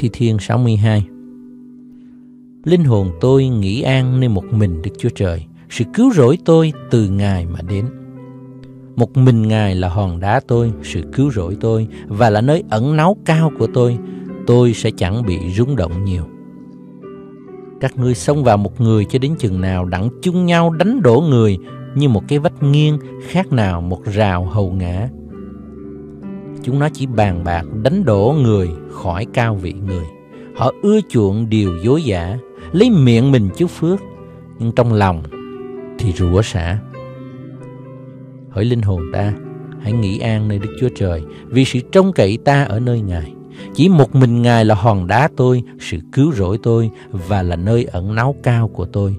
Thi Thiên 62 Linh hồn tôi nghỉ an nơi một mình Đức Chúa Trời, sự cứu rỗi tôi từ Ngài mà đến. Một mình Ngài là hòn đá tôi, sự cứu rỗi tôi và là nơi ẩn náu cao của tôi, tôi sẽ chẳng bị rung động nhiều. Các ngươi xông vào một người cho đến chừng nào đặng chung nhau đánh đổ người như một cái vách nghiêng khác nào một rào hầu ngã Chúng nó chỉ bàn bạc đánh đổ người khỏi cao vị người. Họ ưa chuộng điều dối giả, lấy miệng mình chúc phước, nhưng trong lòng thì rủa xả. Hỡi linh hồn ta, hãy nghỉ an nơi Đức Chúa Trời, vì sự trông cậy ta ở nơi Ngài. Chỉ một mình Ngài là hòn đá tôi, sự cứu rỗi tôi và là nơi ẩn náu cao của tôi.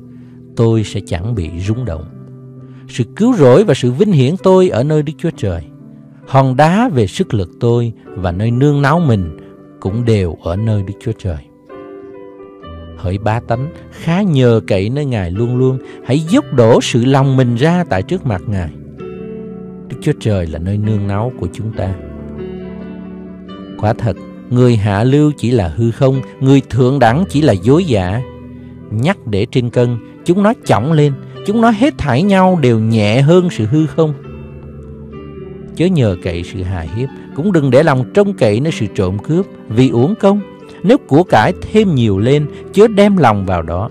Tôi sẽ chẳng bị rung động. Sự cứu rỗi và sự vinh hiển tôi ở nơi Đức Chúa Trời hòn đá về sức lực tôi và nơi nương náu mình cũng đều ở nơi Đức Chúa Trời. Hỡi ba tánh, khá nhờ cậy nơi Ngài luôn luôn, hãy dốc đổ sự lòng mình ra tại trước mặt Ngài. Đức Chúa Trời là nơi nương náu của chúng ta. Quả thật, người hạ lưu chỉ là hư không, người thượng đẳng chỉ là dối giả. Nhắc để trên cân, chúng nó chỏng lên, chúng nó hết thảy nhau đều nhẹ hơn sự hư không chớ nhờ cậy sự hài hiếp, cũng đừng để lòng trông cậy nơi sự trộm cướp, vì uổng công. Nếu của cải thêm nhiều lên, chớ đem lòng vào đó.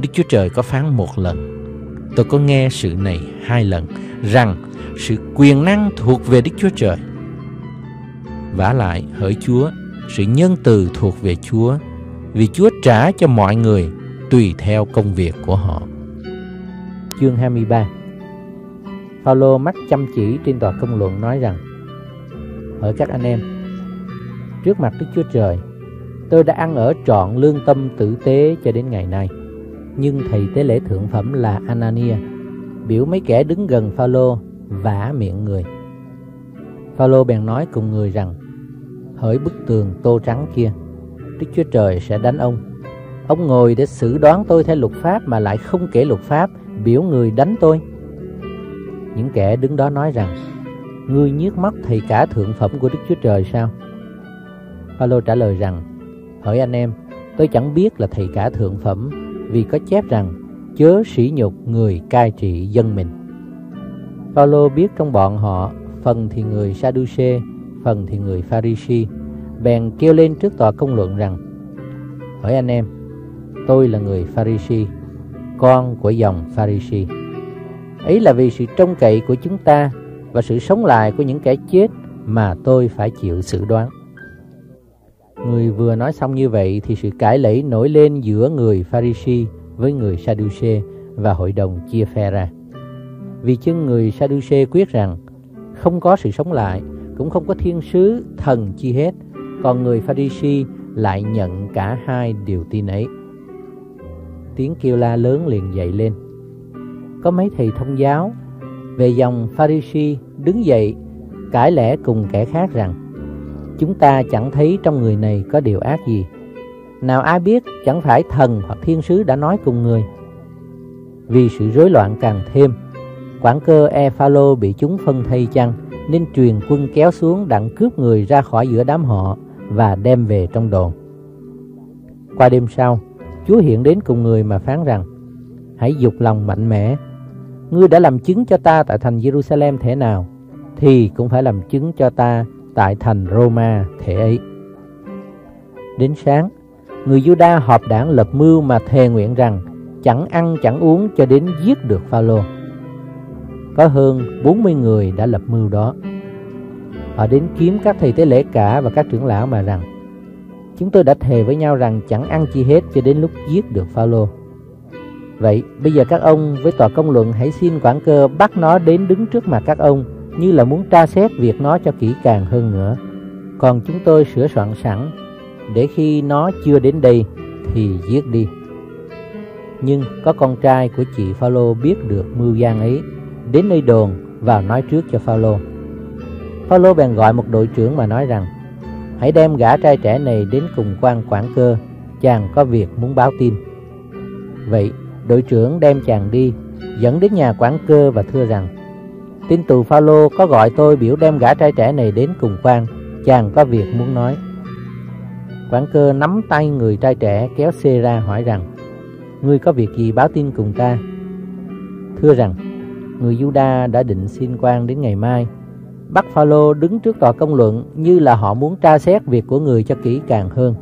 Đức Chúa Trời có phán một lần, tôi có nghe sự này hai lần, rằng sự quyền năng thuộc về Đức Chúa Trời. vả lại, hỡi Chúa, sự nhân từ thuộc về Chúa, vì Chúa trả cho mọi người tùy theo công việc của họ. Chương 23 Paulo mắt chăm chỉ trên tòa công luận nói rằng, Hỡi các anh em, Trước mặt Đức Chúa Trời, Tôi đã ăn ở trọn lương tâm tử tế cho đến ngày nay. Nhưng thầy tế lễ thượng phẩm là Anania, Biểu mấy kẻ đứng gần Phaolô vả miệng người. Phaolô bèn nói cùng người rằng, Hỡi bức tường tô trắng kia, Đức Chúa Trời sẽ đánh ông. Ông ngồi để xử đoán tôi theo luật pháp mà lại không kể luật pháp, Biểu người đánh tôi những kẻ đứng đó nói rằng Ngươi nhiếc mắt thầy cả thượng phẩm của Đức Chúa Trời sao? Phaolô trả lời rằng Hỡi anh em, tôi chẳng biết là thầy cả thượng phẩm Vì có chép rằng Chớ sỉ nhục người cai trị dân mình Phaolô biết trong bọn họ Phần thì người Sadduce Phần thì người Pharisee Bèn kêu lên trước tòa công luận rằng Hỡi anh em Tôi là người Pharisee Con của dòng Pharisee Ấy là vì sự trông cậy của chúng ta và sự sống lại của những kẻ chết mà tôi phải chịu sự đoán. Người vừa nói xong như vậy thì sự cãi lẫy nổi lên giữa người Pharisee với người Sadduce và hội đồng chia phe ra. Vì chân người Sadduce quyết rằng không có sự sống lại, cũng không có thiên sứ, thần chi hết, còn người Pharisee lại nhận cả hai điều tin ấy. Tiếng kêu la lớn liền dậy lên có mấy thầy thông giáo về dòng Pharisee đứng dậy cãi lẽ cùng kẻ khác rằng chúng ta chẳng thấy trong người này có điều ác gì. Nào ai biết chẳng phải thần hoặc thiên sứ đã nói cùng người. Vì sự rối loạn càng thêm, quản cơ Ephalo bị chúng phân thây chăng nên truyền quân kéo xuống đặng cướp người ra khỏi giữa đám họ và đem về trong đồn. Qua đêm sau, Chúa hiện đến cùng người mà phán rằng Hãy dục lòng mạnh mẽ Ngươi đã làm chứng cho ta tại thành Jerusalem thế nào, thì cũng phải làm chứng cho ta tại thành Roma thể ấy. Đến sáng, người Juda họp đảng lập mưu mà thề nguyện rằng chẳng ăn chẳng uống cho đến giết được Phaolô. Có hơn 40 người đã lập mưu đó. Họ đến kiếm các thầy tế lễ cả và các trưởng lão mà rằng Chúng tôi đã thề với nhau rằng chẳng ăn chi hết cho đến lúc giết được Phaolô. Vậy bây giờ các ông với tòa công luận hãy xin quản cơ bắt nó đến đứng trước mặt các ông như là muốn tra xét việc nó cho kỹ càng hơn nữa. Còn chúng tôi sửa soạn sẵn, để khi nó chưa đến đây thì giết đi. Nhưng có con trai của chị Phaolô biết được mưu gian ấy, đến nơi đồn vào nói trước cho Phaolô. Phaolô bèn gọi một đội trưởng mà nói rằng: Hãy đem gã trai trẻ này đến cùng quan quản cơ, chàng có việc muốn báo tin. Vậy, đội trưởng đem chàng đi, dẫn đến nhà quản cơ và thưa rằng: Tin tù Phaolô có gọi tôi biểu đem gã trai trẻ này đến cùng quan, chàng có việc muốn nói. Quản cơ nắm tay người trai trẻ kéo xe ra hỏi rằng Ngươi có việc gì báo tin cùng ta? Thưa rằng Người Juda đã định xin quan đến ngày mai Bắt Phaolô đứng trước tòa công luận Như là họ muốn tra xét việc của người cho kỹ càng hơn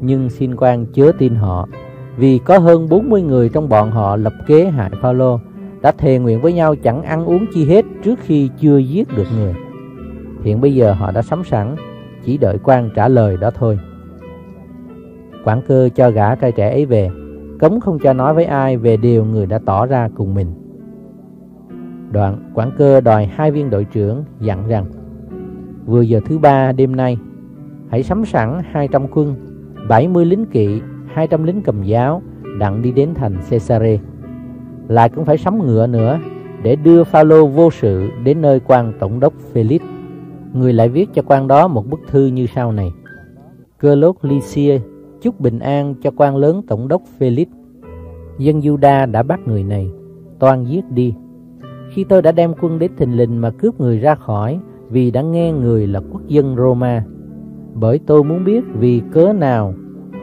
Nhưng xin quan chớ tin họ vì có hơn 40 người trong bọn họ lập kế hại Phaolô Đã thề nguyện với nhau chẳng ăn uống chi hết Trước khi chưa giết được người Hiện bây giờ họ đã sắm sẵn Chỉ đợi quan trả lời đó thôi quản cơ cho gã trai trẻ ấy về, cấm không cho nói với ai về điều người đã tỏ ra cùng mình. Đoạn, quản cơ đòi hai viên đội trưởng dặn rằng, vừa giờ thứ ba đêm nay, hãy sắm sẵn 200 quân, 70 lính kỵ, 200 lính cầm giáo, đặng đi đến thành Caesare. Lại cũng phải sắm ngựa nữa, để đưa Phaolô vô sự đến nơi quan tổng đốc Felix. Người lại viết cho quan đó một bức thư như sau này. Cơ lốt Lycia chúc bình an cho quan lớn tổng đốc Felix. Dân Juda đã bắt người này, toàn giết đi. Khi tôi đã đem quân đến thình lình mà cướp người ra khỏi vì đã nghe người là quốc dân Roma. Bởi tôi muốn biết vì cớ nào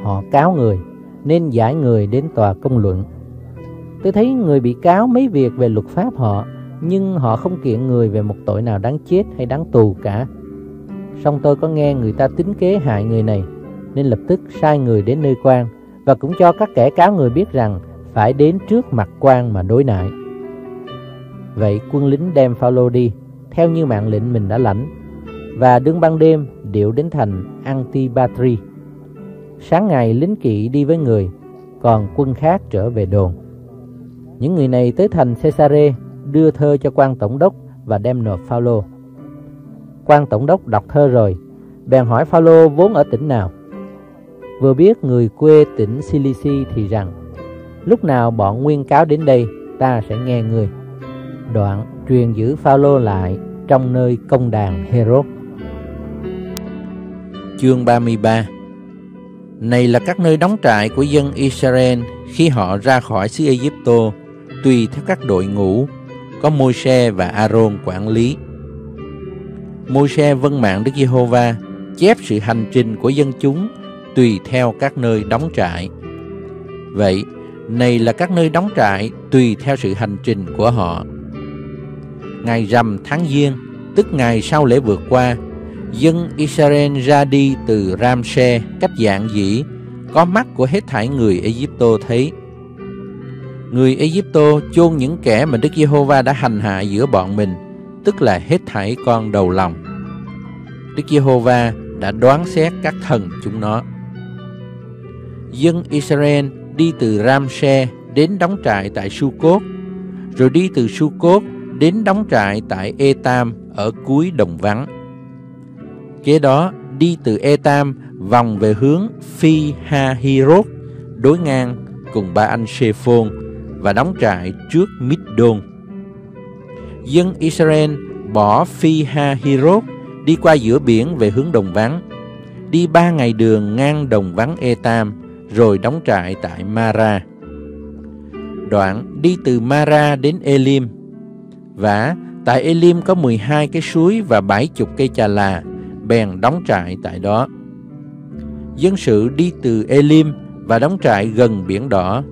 họ cáo người, nên giải người đến tòa công luận. Tôi thấy người bị cáo mấy việc về luật pháp họ, nhưng họ không kiện người về một tội nào đáng chết hay đáng tù cả. Song tôi có nghe người ta tính kế hại người này, nên lập tức sai người đến nơi quan và cũng cho các kẻ cáo người biết rằng phải đến trước mặt quan mà đối nại. Vậy quân lính đem Phaolô đi, theo như mạng lệnh mình đã lãnh, và đương ban đêm, điệu đến thành Antipatri. Sáng ngày lính kỵ đi với người, còn quân khác trở về đồn. Những người này tới thành Cesare đưa thơ cho quan tổng đốc và đem nộp Phaolô. Quan tổng đốc đọc thơ rồi, bèn hỏi Phaolô vốn ở tỉnh nào. Vừa biết người quê tỉnh Cilici thì rằng Lúc nào bọn nguyên cáo đến đây ta sẽ nghe người Đoạn truyền giữ Phaolô lại trong nơi công đàn Herod Chương 33 này là các nơi đóng trại của dân Israel khi họ ra khỏi xứ Egypto tùy theo các đội ngũ có Môi-se và Aaron quản lý. Môi-se vâng mạng Đức Giê-hô-va chép sự hành trình của dân chúng tùy theo các nơi đóng trại. Vậy, này là các nơi đóng trại tùy theo sự hành trình của họ. Ngày rằm tháng Giêng, tức ngày sau lễ vượt qua, dân Israel ra đi từ Ramse cách dạng dĩ, có mắt của hết thảy người Egypto thấy. Người Egypto chôn những kẻ mà Đức Giê-hô-va đã hành hạ giữa bọn mình, tức là hết thảy con đầu lòng. Đức Giê-hô-va đã đoán xét các thần chúng nó dân Israel đi từ Ramse đến đóng trại tại Sucot, rồi đi từ Sucot đến đóng trại tại Etam ở cuối đồng vắng. Kế đó đi từ Etam vòng về hướng Phi Ha Hirot đối ngang cùng ba anh Shephon và đóng trại trước Middon. Dân Israel bỏ Phi Ha Hirot đi qua giữa biển về hướng đồng vắng, đi ba ngày đường ngang đồng vắng Etam rồi đóng trại tại Mara. Đoạn đi từ Mara đến Elim. Và tại Elim có 12 cái suối và 70 cây trà là, bèn đóng trại tại đó. Dân sự đi từ Elim và đóng trại gần biển đỏ.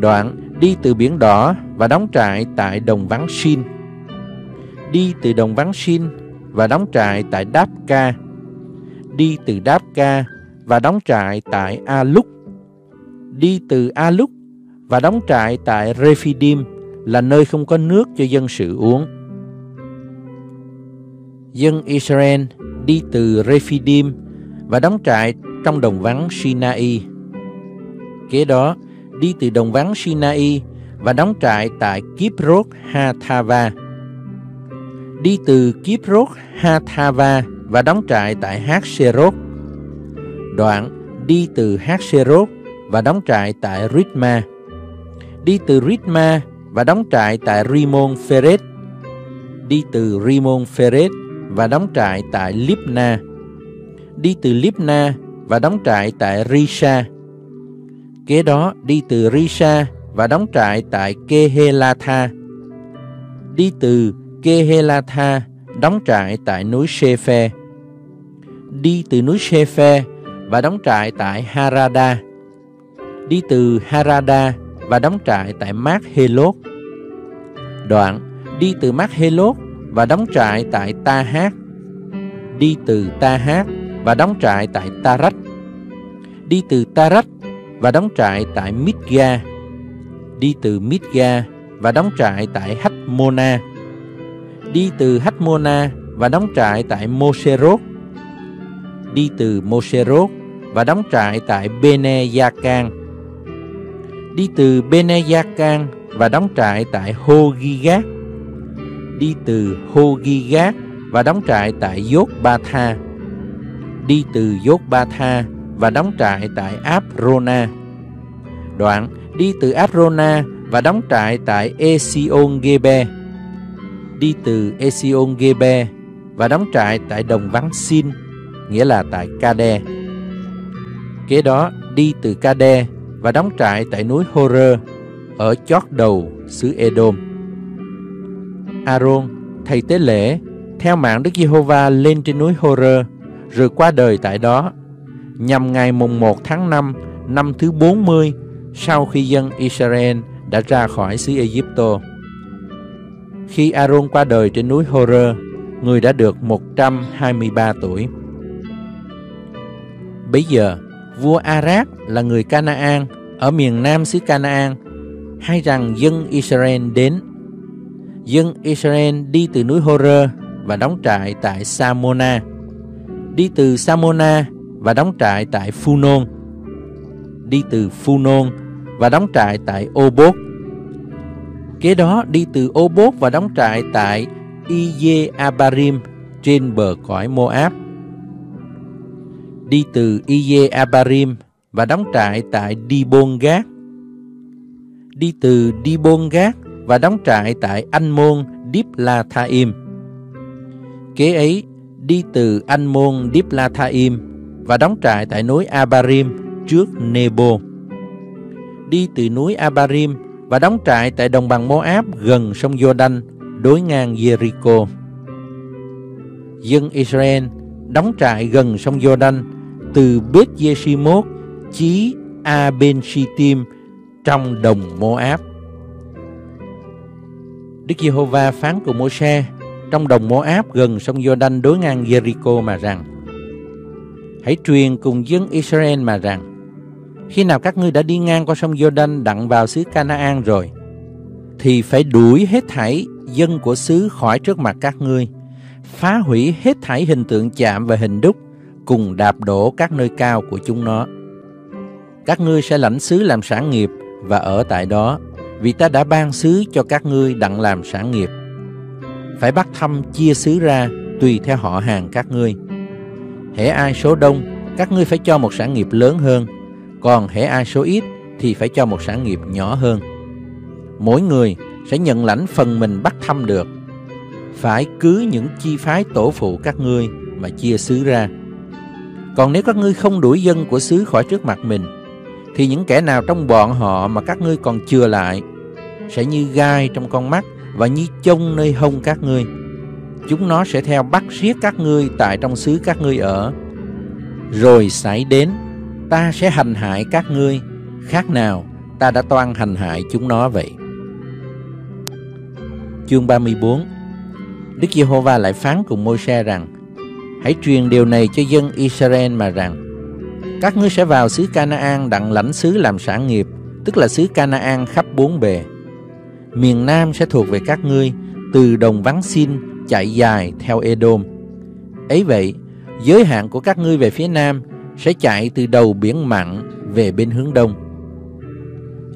Đoạn đi từ biển đỏ và đóng trại tại đồng vắng Shin. Đi từ đồng vắng Shin và đóng trại tại Đáp Ca. Đi từ Đáp Ca và đóng trại tại A Lúc, đi từ A Lúc và đóng trại tại Rephidim là nơi không có nước cho dân sự uống. Dân Israel đi từ Rephidim và đóng trại trong đồng vắng Sinai. Kế đó, đi từ đồng vắng Sinai và đóng trại tại Kiprot Hathava. Đi từ Kiprot Hathava và đóng trại tại Hát Đoạn đi từ Haxerot và đóng trại tại Ritma. Đi từ Ritma và đóng trại tại Rimon Pheret. Đi từ Rimon Pheret và đóng trại tại Libna. Đi từ Libna và đóng trại tại Risa. Kế đó, đi từ Risa và đóng trại tại Kehelatha. Đi từ Kehelatha, đóng trại tại núi Shephe. Đi từ núi Shephe và đóng trại tại Harada. Đi từ Harada và đóng trại tại Mát Helot. Đoạn, đi từ Mát Helot và đóng trại tại Ta Hát. Đi từ Ta Hát và đóng trại tại Tarak. Đi từ Tarak và đóng trại tại Midga. Đi từ Midga và đóng trại tại Hách Mona. Đi từ Hách Mona và đóng trại tại Moserot. Đi từ Moserot và đóng trại tại Bene Yakan. Đi từ Bene Yakan và đóng trại tại Hogigat. Đi từ Hogigat và đóng trại tại Yốt Ba Tha. Đi từ Yốt Ba Tha và đóng trại tại Abrona. Đoạn đi từ Abrona và đóng trại tại Esion Gebe. Đi từ Esion Gebe và đóng trại tại đồng vắng Sin, nghĩa là tại Kade. Kế đó đi từ Kade và đóng trại tại núi Horơ ở chót đầu xứ Edom. Aaron, thầy tế lễ, theo mạng Đức Giê-hô-va lên trên núi Horơ, rồi qua đời tại đó, nhằm ngày mùng 1 tháng 5 năm thứ 40 sau khi dân Israel đã ra khỏi xứ Egypto. Khi Aaron qua đời trên núi Horơ, người đã được 123 tuổi. Bây giờ, vua Arad là người Canaan ở miền nam xứ Canaan hay rằng dân Israel đến. Dân Israel đi từ núi Horơ và đóng trại tại Samona. Đi từ Samona và đóng trại tại Phunon. Đi từ Phunon và đóng trại tại Obot. Kế đó, đi từ Obot và đóng trại tại Iye Abarim trên bờ cõi Moab. Đi từ Iye Abarim và đóng trại tại Dibon Gác. Đi từ Dibon Gác và đóng trại tại Anh Môn Diplathaim. Kế ấy, đi từ Anh Môn Diplathaim và đóng trại tại núi Abarim trước Nebo. Đi từ núi Abarim và đóng trại tại đồng bằng Moab gần sông Jordan, đối ngang Jericho. Dân Israel đóng trại gần sông Jordan từ Beth Yeshimot chí A Ben Shittim trong đồng Moab. Đức Giê-hô-va phán cùng Mô-se, trong đồng Mô-áp gần sông Jordan đối ngang Jericho mà rằng, Hãy truyền cùng dân Israel mà rằng, Khi nào các ngươi đã đi ngang qua sông Jordan đặng vào xứ Canaan rồi, Thì phải đuổi hết thảy dân của xứ khỏi trước mặt các ngươi, Phá hủy hết thảy hình tượng chạm và hình đúc Cùng đạp đổ các nơi cao của chúng nó. Các ngươi sẽ lãnh xứ làm sản nghiệp Và ở tại đó. Vì ta đã ban xứ cho các ngươi đặng làm sản nghiệp Phải bắt thăm chia xứ ra Tùy theo họ hàng các ngươi hễ ai số đông, các ngươi phải cho một sản nghiệp lớn hơn, còn hễ ai số ít thì phải cho một sản nghiệp nhỏ hơn. Mỗi người sẽ nhận lãnh phần mình bắt thăm được. Phải cứ những chi phái tổ phụ các ngươi mà chia xứ ra. Còn nếu các ngươi không đuổi dân của xứ khỏi trước mặt mình, thì những kẻ nào trong bọn họ mà các ngươi còn chừa lại sẽ như gai trong con mắt và như chông nơi hông các ngươi chúng nó sẽ theo bắt giết các ngươi tại trong xứ các ngươi ở. Rồi xảy đến, ta sẽ hành hại các ngươi, khác nào ta đã toan hành hại chúng nó vậy. Chương 34 Đức Giê-hô-va lại phán cùng Môi-se rằng Hãy truyền điều này cho dân Israel mà rằng các ngươi sẽ vào xứ Canaan đặng lãnh xứ làm sản nghiệp Tức là xứ Canaan khắp bốn bề Miền Nam sẽ thuộc về các ngươi Từ đồng vắng xin chạy dài theo Edom. Ấy vậy, giới hạn của các ngươi về phía nam sẽ chạy từ đầu biển mặn về bên hướng đông.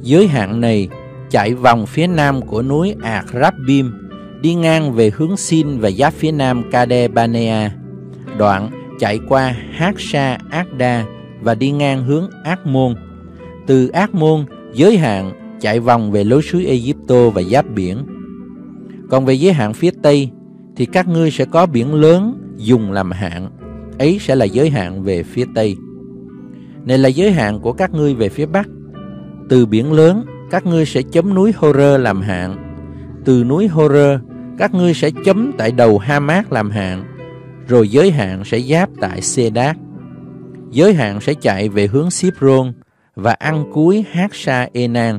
Giới hạn này chạy vòng phía nam của núi Ạc Rabbim, đi ngang về hướng Sin và giáp phía nam Kade Banea, đoạn chạy qua Hát Sa Ác Đa và đi ngang hướng Ác Môn. Từ Ác Môn, giới hạn chạy vòng về lối suối Egypto và giáp biển. Còn về giới hạn phía Tây, thì các ngươi sẽ có biển lớn dùng làm hạn. Ấy sẽ là giới hạn về phía Tây. Này là giới hạn của các ngươi về phía Bắc. Từ biển lớn, các ngươi sẽ chấm núi Horơ làm hạn. Từ núi Horơ, các ngươi sẽ chấm tại đầu Hamat làm hạn. Rồi giới hạn sẽ giáp tại Sedat. Giới hạn sẽ chạy về hướng Sipron và ăn cuối Hát Sa Enan.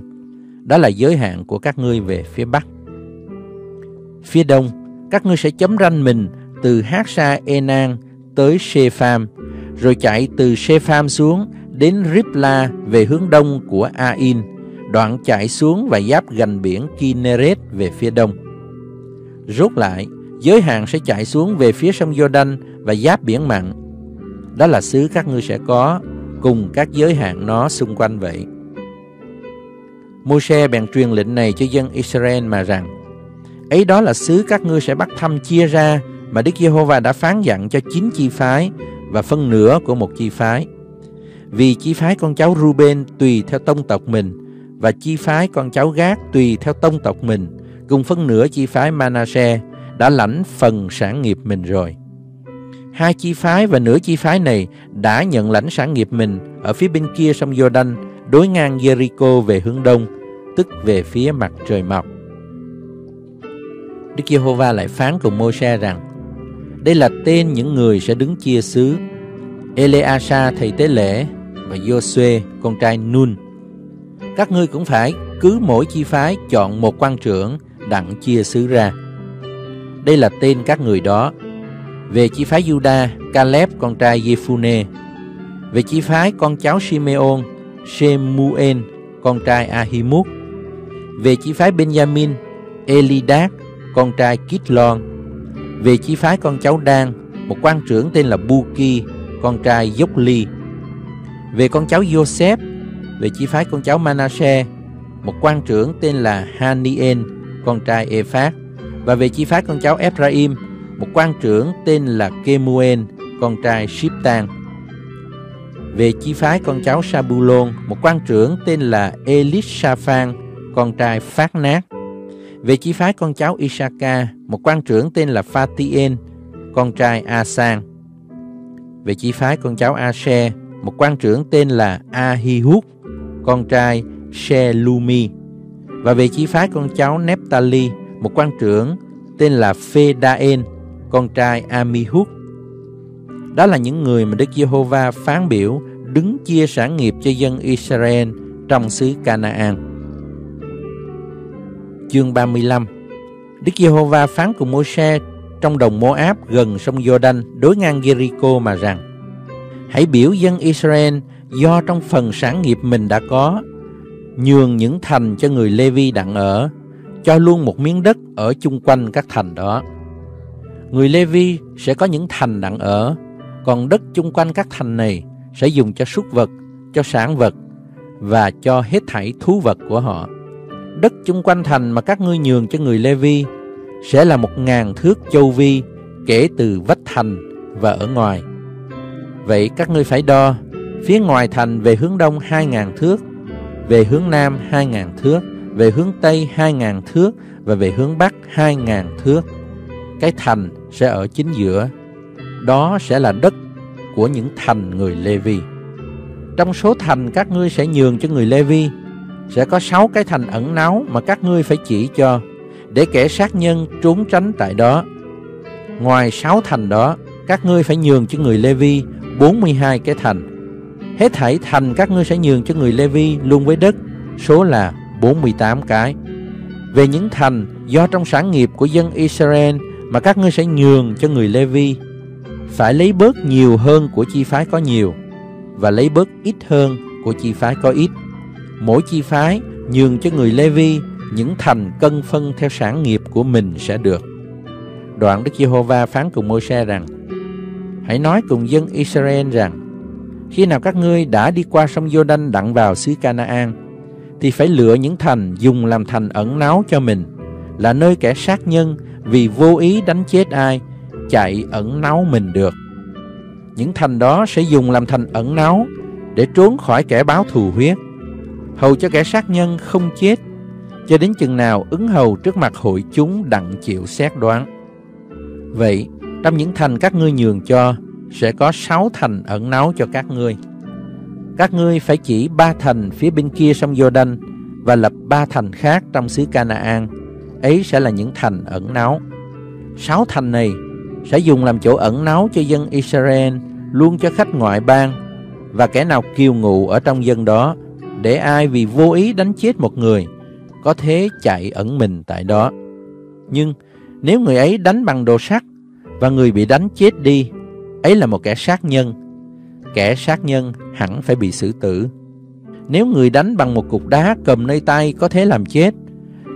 Đó là giới hạn của các ngươi về phía Bắc. Phía Đông, các ngươi sẽ chấm ranh mình từ Hát Sa Enan tới Shepham, rồi chạy từ Shepham xuống đến Ripla về hướng đông của Ain, đoạn chạy xuống và giáp gần biển Kinneret về phía đông. Rốt lại, giới hạn sẽ chạy xuống về phía sông Jordan và giáp biển mặn. Đó là xứ các ngươi sẽ có, cùng các giới hạn nó xung quanh vậy. Môi-se bèn truyền lệnh này cho dân Israel mà rằng, ấy đó là xứ các ngươi sẽ bắt thăm chia ra mà Đức Giê-hô-va đã phán dặn cho chín chi phái và phân nửa của một chi phái. Vì chi phái con cháu Ruben tùy theo tông tộc mình và chi phái con cháu Gác tùy theo tông tộc mình, cùng phân nửa chi phái Manasseh đã lãnh phần sản nghiệp mình rồi. Hai chi phái và nửa chi phái này đã nhận lãnh sản nghiệp mình ở phía bên kia sông Jordan, đối ngang Jericho về hướng đông, tức về phía mặt trời mọc. Đức Giê-hô-va lại phán cùng Môi-se rằng: Đây là tên những người sẽ đứng chia xứ. Eleasa thầy tế lễ và Joshua con trai Nun. Các ngươi cũng phải cứ mỗi chi phái chọn một quan trưởng đặng chia xứ ra. Đây là tên các người đó. Về chi phái Juda, Caleb con trai Jephune. Về chi phái con cháu Simeon, Shemuel con trai Ahimut; Về chi phái Benjamin, Elidat con trai Kitlon. Về chi phái con cháu Dan, một quan trưởng tên là Buki, con trai Dốc-ly. Về con cháu Joseph, về chi phái con cháu Manasseh, một quan trưởng tên là Hanien, con trai Ephat, Và về chi phái con cháu Ephraim, một quan trưởng tên là Kemuel, con trai Shiptan. Về chi phái con cháu Sabulon, một quan trưởng tên là Elishaphan, con trai Phát Nát. Về chi phái con cháu Isaka, một quan trưởng tên là Phatien, con trai Asan. Về chi phái con cháu Ashe, một quan trưởng tên là Ahihud, con trai Shelumi. Và về chi phái con cháu Nephtali, một quan trưởng tên là Phedaen, con trai Amihud. Đó là những người mà Đức Giê-hô-va phán biểu đứng chia sản nghiệp cho dân Israel trong xứ Canaan. Chương 35 Đức Giê-hô-va phán cùng Môi-se trong đồng Mô-áp gần sông Giô-đanh đối ngang Jericho mà rằng, Hãy biểu dân Israel do trong phần sản nghiệp mình đã có, nhường những thành cho người Lê-vi đặng ở, cho luôn một miếng đất ở chung quanh các thành đó. Người Lê-vi sẽ có những thành đặng ở còn đất chung quanh các thành này sẽ dùng cho súc vật, cho sản vật và cho hết thảy thú vật của họ. Đất chung quanh thành mà các ngươi nhường cho người Lê-vi sẽ là một ngàn thước châu vi kể từ vách thành và ở ngoài. Vậy các ngươi phải đo phía ngoài thành về hướng đông hai ngàn thước, về hướng nam hai ngàn thước, về hướng tây hai ngàn thước và về hướng bắc hai ngàn thước. Cái thành sẽ ở chính giữa. Đó sẽ là đất của những thành người Lê-vi. Trong số thành các ngươi sẽ nhường cho người Lê-vi sẽ có sáu cái thành ẩn náu mà các ngươi phải chỉ cho để kẻ sát nhân trốn tránh tại đó. Ngoài sáu thành đó, các ngươi phải nhường cho người Lê-vi 42 cái thành. Hết thảy thành các ngươi sẽ nhường cho người Lê-vi luôn với đất, số là 48 cái. Về những thành do trong sản nghiệp của dân Israel mà các ngươi sẽ nhường cho người Lê-vi, phải lấy bớt nhiều hơn của chi phái có nhiều và lấy bớt ít hơn của chi phái có ít. Mỗi chi phái nhường cho người Lê-vi những thành cân phân theo sản nghiệp của mình sẽ được. Đoạn Đức Giê-hô-va phán cùng Môi-se rằng: Hãy nói cùng dân Israel rằng: Khi nào các ngươi đã đi qua sông Giô-đanh đặng vào xứ Canaan, thì phải lựa những thành dùng làm thành ẩn náu cho mình, là nơi kẻ sát nhân vì vô ý đánh chết ai chạy ẩn náu mình được. Những thành đó sẽ dùng làm thành ẩn náu để trốn khỏi kẻ báo thù huyết, hầu cho kẻ sát nhân không chết, cho đến chừng nào ứng hầu trước mặt hội chúng đặng chịu xét đoán. Vậy, trong những thành các ngươi nhường cho, sẽ có sáu thành ẩn náu cho các ngươi. Các ngươi phải chỉ ba thành phía bên kia sông Jordan và lập ba thành khác trong xứ Canaan. Ấy sẽ là những thành ẩn náu. Sáu thành này sẽ dùng làm chỗ ẩn náu cho dân Israel, luôn cho khách ngoại bang và kẻ nào kiêu ngụ ở trong dân đó, để ai vì vô ý đánh chết một người, có thế chạy ẩn mình tại đó. Nhưng nếu người ấy đánh bằng đồ sắt và người bị đánh chết đi, ấy là một kẻ sát nhân. Kẻ sát nhân hẳn phải bị xử tử. Nếu người đánh bằng một cục đá cầm nơi tay có thế làm chết,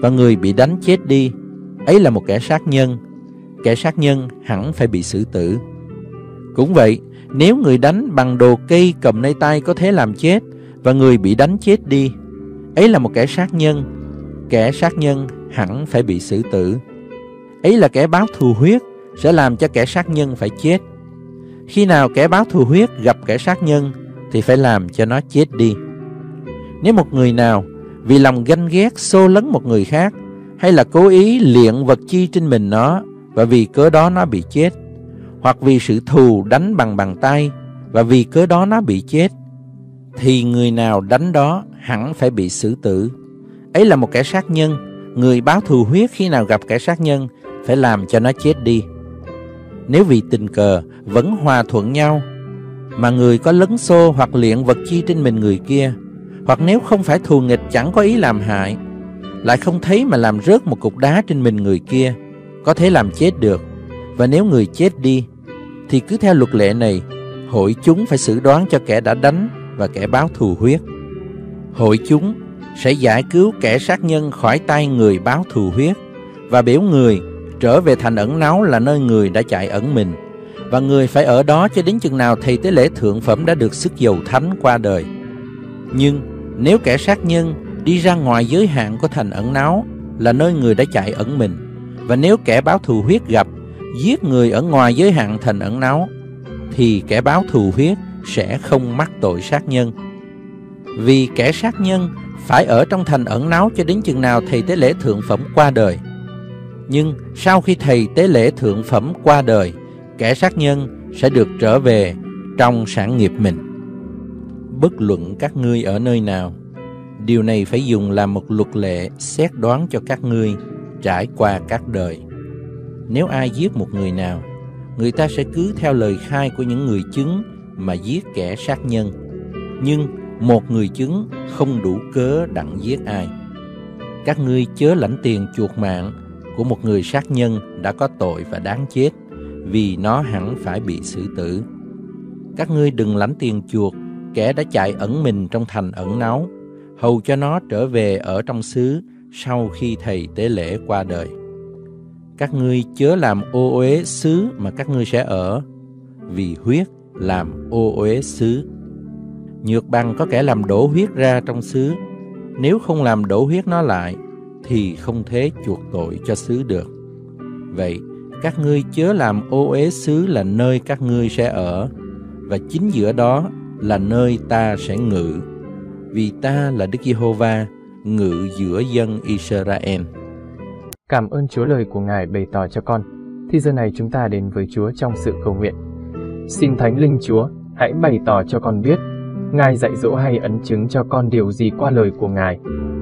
và người bị đánh chết đi, ấy là một kẻ sát nhân. Kẻ sát nhân hẳn phải bị xử tử. Cũng vậy, nếu người đánh bằng đồ cây cầm nơi tay có thể làm chết, và người bị đánh chết đi, ấy là một kẻ sát nhân. Kẻ sát nhân hẳn phải bị xử tử. Ấy là kẻ báo thù huyết, sẽ làm cho kẻ sát nhân phải chết. Khi nào kẻ báo thù huyết gặp kẻ sát nhân thì phải làm cho nó chết đi. Nếu một người nào vì lòng ganh ghét xô lấn một người khác hay là cố ý liện vật chi trên mình nó và vì cớ đó nó bị chết hoặc vì sự thù đánh bằng bàn tay và vì cớ đó nó bị chết thì người nào đánh đó hẳn phải bị xử tử. Ấy là một kẻ sát nhân, người báo thù huyết khi nào gặp kẻ sát nhân phải làm cho nó chết đi. Nếu vì tình cờ vẫn hòa thuận nhau Mà người có lấn xô hoặc liện vật chi trên mình người kia hoặc nếu không phải thù nghịch chẳng có ý làm hại, Lại không thấy mà làm rớt một cục đá trên mình người kia, Có thể làm chết được. Và nếu người chết đi, Thì cứ theo luật lệ này, Hội chúng phải xử đoán cho kẻ đã đánh Và kẻ báo thù huyết. Hội chúng sẽ giải cứu kẻ sát nhân khỏi tay người báo thù huyết, Và biểu người trở về thành ẩn náu là nơi người đã chạy ẩn mình. Và người phải ở đó cho đến chừng nào thầy tế lễ thượng phẩm đã được sức dầu thánh qua đời. Nhưng nếu kẻ sát nhân đi ra ngoài giới hạn của thành ẩn náu là nơi người đã chạy ẩn mình và nếu kẻ báo thù huyết gặp giết người ở ngoài giới hạn thành ẩn náu thì kẻ báo thù huyết sẽ không mắc tội sát nhân. Vì kẻ sát nhân phải ở trong thành ẩn náu cho đến chừng nào thầy tế lễ thượng phẩm qua đời. Nhưng sau khi thầy tế lễ thượng phẩm qua đời, kẻ sát nhân sẽ được trở về trong sản nghiệp mình. Bất luận các ngươi ở nơi nào, điều này phải dùng làm một luật lệ xét đoán cho các ngươi trải qua các đời. Nếu ai giết một người nào, người ta sẽ cứ theo lời khai của những người chứng mà giết kẻ sát nhân. Nhưng một người chứng không đủ cớ đặng giết ai. Các ngươi chớ lãnh tiền chuột mạng của một người sát nhân đã có tội và đáng chết vì nó hẳn phải bị xử tử. Các ngươi đừng lãnh tiền chuộc kẻ đã chạy ẩn mình trong thành ẩn náu, hầu cho nó trở về ở trong xứ sau khi thầy tế lễ qua đời. Các ngươi chớ làm ô uế xứ mà các ngươi sẽ ở, vì huyết làm ô uế xứ. Nhược bằng có kẻ làm đổ huyết ra trong xứ, nếu không làm đổ huyết nó lại, thì không thế chuộc tội cho xứ được. Vậy, các ngươi chớ làm ô uế xứ là nơi các ngươi sẽ ở, và chính giữa đó là nơi ta sẽ ngự, vì ta là Đức Giê-hô-va ngự giữa dân Israel. Cảm ơn Chúa lời của Ngài bày tỏ cho con. Thì giờ này chúng ta đến với Chúa trong sự cầu nguyện. Xin Thánh Linh Chúa, hãy bày tỏ cho con biết, Ngài dạy dỗ hay ấn chứng cho con điều gì qua lời của Ngài,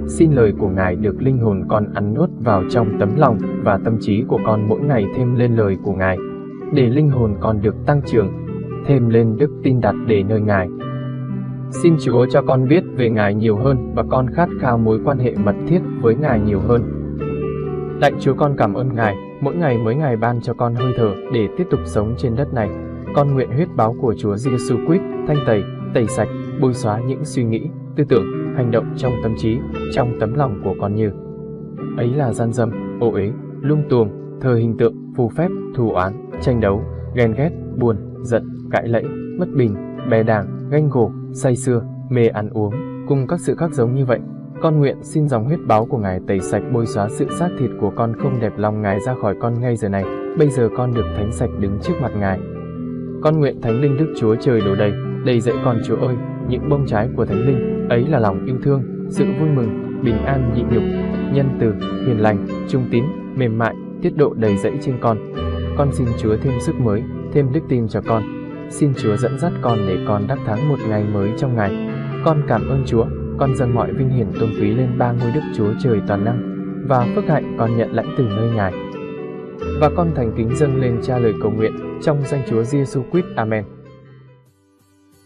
Xin lời của Ngài được linh hồn con ăn nuốt vào trong tấm lòng và tâm trí của con mỗi ngày thêm lên lời của Ngài, để linh hồn con được tăng trưởng, thêm lên đức tin đặt để nơi Ngài. Xin Chúa cho con biết về Ngài nhiều hơn và con khát khao mối quan hệ mật thiết với Ngài nhiều hơn. Lạy Chúa con cảm ơn Ngài, mỗi ngày mới ngày ban cho con hơi thở để tiếp tục sống trên đất này. Con nguyện huyết báo của Chúa Giêsu Christ thanh tẩy, tẩy sạch, bôi xóa những suy nghĩ, tư tưởng, hành động trong tâm trí, trong tấm lòng của con như ấy là gian dâm, ô uế, lung tuồng, thờ hình tượng, phù phép, thù oán, tranh đấu, ghen ghét, buồn, giận, cãi lẫy, mất bình, bè đảng, ganh gổ, say sưa, mê ăn uống, cùng các sự khác giống như vậy. Con nguyện xin dòng huyết báo của Ngài tẩy sạch bôi xóa sự xác thịt của con không đẹp lòng Ngài ra khỏi con ngay giờ này. Bây giờ con được thánh sạch đứng trước mặt Ngài. Con nguyện Thánh Linh Đức Chúa Trời đổ đầy, đầy dẫy con Chúa ơi, những bông trái của Thánh Linh, ấy là lòng yêu thương, sự vui mừng, bình an nhịn nhục, nhân từ, hiền lành, trung tín, mềm mại, tiết độ đầy dẫy trên con. Con xin Chúa thêm sức mới, thêm đức tin cho con. Xin Chúa dẫn dắt con để con đắc thắng một ngày mới trong ngày. Con cảm ơn Chúa, con dâng mọi vinh hiển tôn quý lên ba ngôi đức Chúa trời toàn năng và phước hạnh con nhận lãnh từ nơi Ngài. Và con thành kính dâng lên cha lời cầu nguyện trong danh Chúa Giêsu Christ. Amen.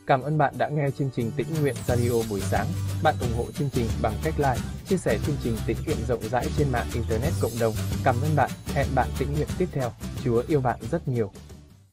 Cảm ơn bạn đã nghe chương trình Tĩnh Nguyện Radio buổi sáng. Bạn ủng hộ chương trình bằng cách like, chia sẻ chương trình Tĩnh Nguyện rộng rãi trên mạng Internet cộng đồng. Cảm ơn bạn. Hẹn bạn tĩnh nguyện tiếp theo. Chúa yêu bạn rất nhiều.